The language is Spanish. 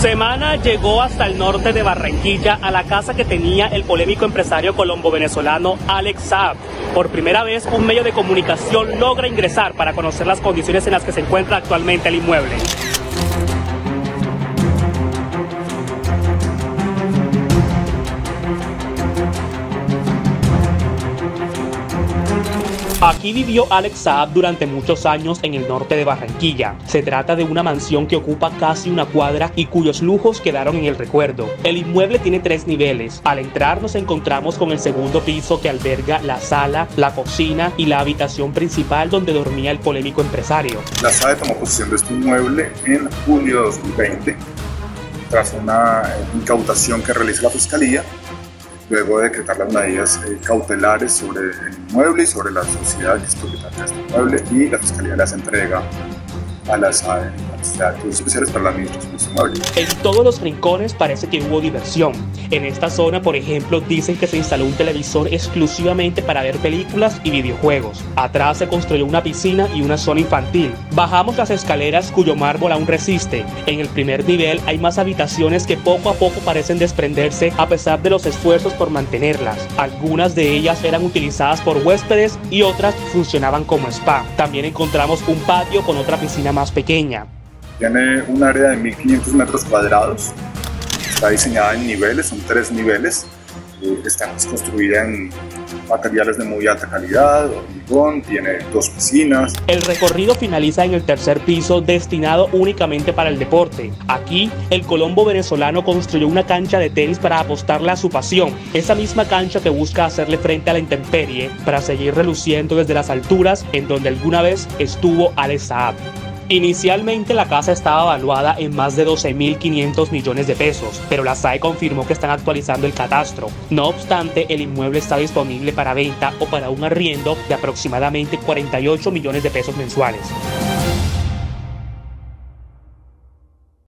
Semana llegó hasta el norte de Barranquilla a la casa que tenía el polémico empresario colombo-venezolano Alex Saab. Por primera vez, un medio de comunicación logra ingresar para conocer las condiciones en las que se encuentra actualmente el inmueble. Aquí vivió Alex Saab durante muchos años en el norte de Barranquilla. Se trata de una mansión que ocupa casi una cuadra y cuyos lujos quedaron en el recuerdo. El inmueble tiene tres niveles. Al entrar nos encontramos con el segundo piso que alberga la sala, la cocina y la habitación principal donde dormía el polémico empresario. La SAE tomó posesión de este inmueble en julio de 2020 tras una incautación que realiza la Fiscalía luego de decretar las medidas eh, cautelares sobre el inmueble y sobre la sociedad que es propietaria de este inmueble y la Fiscalía las entrega a las En todos los rincones parece que hubo diversión. En esta zona, por ejemplo, dicen que se instaló un televisor exclusivamente para ver películas y videojuegos. Atrás se construyó una piscina y una zona infantil. Bajamos las escaleras cuyo mármol aún resiste. En el primer nivel hay más habitaciones que poco a poco parecen desprenderse a pesar de los esfuerzos por mantenerlas. Algunas de ellas eran utilizadas por huéspedes y otras funcionaban como spa. También encontramos un patio con otra piscina más pequeña. Tiene un área de 1500 metros cuadrados. Está diseñada en niveles, son tres niveles. Eh, está construida en materiales de muy alta calidad, hormigón, tiene dos piscinas. El recorrido finaliza en el tercer piso destinado únicamente para el deporte. Aquí, el Colombo venezolano construyó una cancha de tenis para apostarle a su pasión, esa misma cancha que busca hacerle frente a la intemperie para seguir reluciendo desde las alturas en donde alguna vez estuvo Alex Saab. Inicialmente la casa estaba evaluada en más de 12.500 millones de pesos, pero la SAE confirmó que están actualizando el catastro. No obstante, el inmueble está disponible para venta o para un arriendo de aproximadamente 48 millones de pesos mensuales.